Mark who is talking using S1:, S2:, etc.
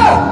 S1: Ah!